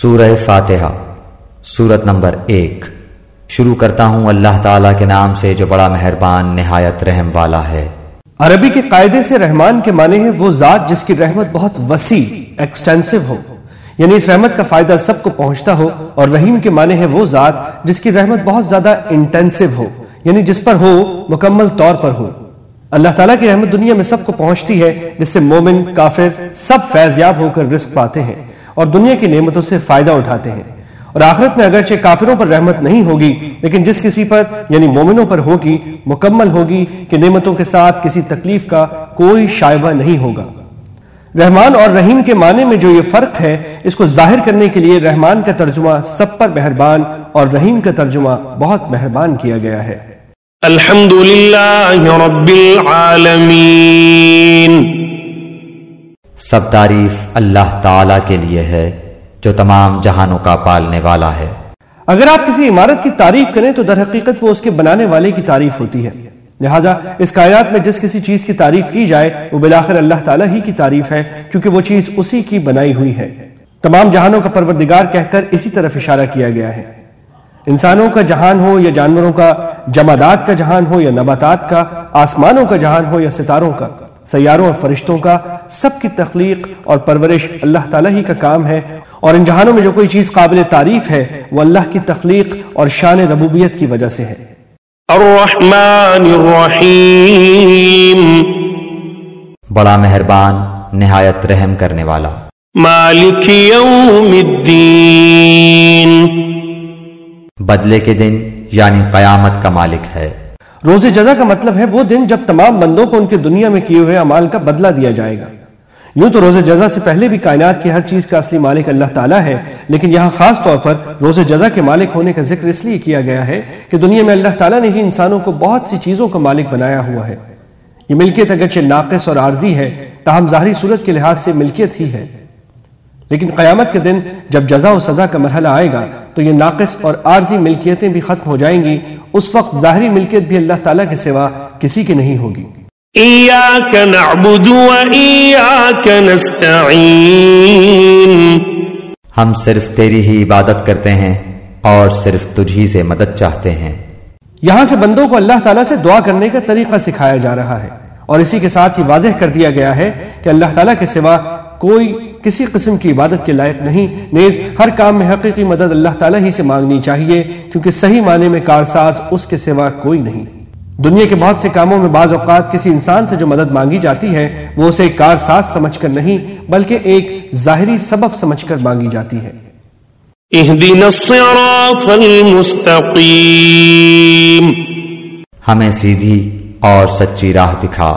सूरह फातिहा सूरत नंबर एक शुरू करता हूँ अल्लाह ताला के नाम से जो बड़ा मेहरबान निहायत रहम वाला है अरबी के कायदे से रहमान के माने हैं वो जात जिसकी रहमत बहुत वसी एक्सटेंसिव हो यानी इस रहमत का फ़ायदा सबको पहुँचता हो और रहीम के माने हैं वो जात जिसकी रहमत बहुत ज़्यादा इंटेंसिव हो, यानी जिस पर हो, मुकम्मल तौर पर हो। अल्लाह ताला की रहमत दुनिया में सबको पहुँचती है, जिससे मोमिन, काफिर सब फैजयाब होकर रिस्क पाते हैं और दुनिया की नेमतों से फ़ायदा उठाते हैं। और आखिरत में अगरचे काफिरों पर रहमत नहीं होगी, लेकिन जिस किसी पर, यानी मोमिनों पर होगी, मुकम्मल होगी कि नेमतों के साथ किसी तकलीफ़ का कोई शायबा नहीं होगा। रहमान और रहीम के माने में जो ये फ़र्क है इसको ज़ाहिर करने के लिए रहमान का तर्जुमा सब पर मेहरबान और रहीम का तर्जुमा बहुत मेहरबान किया गया है। अल्हम्दुलिल्लाह सब तारीफ़ अल्लाह ताला के लिए है जो तमाम जहानों का पालने वाला है। अगर आप किसी इमारत की तारीफ़ करें तो दर हकीकत वो उसके बनाने वाले की तारीफ़ होती है। लिहाजा इस कायनात में जिस किसी चीज़ की तारीफ़ की जाए, वो बिलाखिर अल्लाह ताला ही की तारीफ़ है, क्योंकि वो चीज़ उसी की बनाई हुई है। तमाम जहानों का परवरदिगार कहकर इसी तरफ़ इशारा किया गया है। इंसानों का जहान हो या जानवरों का, जमादात का जहान हो या नबातात का, आसमानों का जहान हो या सितारों का सैारों और फरिश्तों का सबकी तख्लीक और परवरिश अल्लाह ताला ही का काम है। और इन जहानों में जो कोई चीज़ काबिल तारीफ़ है, वो अल्लाह की तख्लीक और शान रबूबियत की वजह से है। बड़ा मेहरबान निहायत रहम करने वाला। मालिक यौमिद्दीन। बदले के दिन यानी कयामत का मालिक है। रोज़े जजा का मतलब है वो दिन जब तमाम बंदों को उनके दुनिया में किए हुए अमाल का बदला दिया जाएगा। यूँ तो रोज़े जजा से पहले भी कायनात की हर चीज़ का असली मालिक अल्लाह ताला है, लेकिन यहाँ खास तौर पर रोज़े जजा के मालिक होने का ज़िक्र इसलिए किया गया है कि दुनिया में अल्लाह ताला ने ही इंसानों को बहुत सी चीज़ों का मालिक बनाया हुआ है। ये मिल्कियत अगरचे नाकस और आर्जी है, ताहम ज़ाहरी सूरत के लिहाज से मिल्कियत ही है। लेकिन क़यामत के दिन जब जजा और सजा का मरहला आएगा तो ये नाकस और आर्जी मिल्कियतें भी खत्म हो जाएँगी, उस वक्त जाहरी मिल्कियत भी अल्लाह ताला के सिवा किसी की नहीं होगी। नअबुदु व इय्याक नस्तईन हम सिर्फ़ तेरी ही इबादत करते हैं और सिर्फ़ तुझी से मदद चाहते हैं। यहाँ से बंदों को अल्लाह ताला से दुआ करने का तरीका सिखाया जा रहा है और इसी के साथ ही वाजह कर दिया गया है कि अल्लाह ताला के सिवा कोई किसी किस्म की इबादत के लायक नहीं। नेज हर काम में हकीकी मदद अल्लाह ताला ही से मांगनी चाहिए क्योंकि सही माने में कारसाज उसके सिवा कोई नहीं। दुनिया के बहुत से कामों में बाज अवकात किसी इंसान से जो मदद मांगी जाती है वो उसे एक कारसाज समझकर नहीं बल्कि एक जाहिरी सबब समझकर मांगी जाती है। हमें सीधी और सच्ची राह दिखा।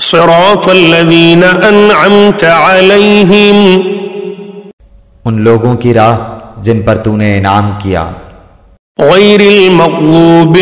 सिरातल लज़ीना अनअमत अलैहिम। उन लोगों की राह जिन पर तूने इनाम किया। गैरिल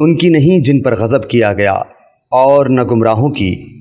उनकी नहीं जिन पर गजब किया गया और न गुमराहों की।